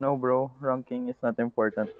No, bro, ranking is not important.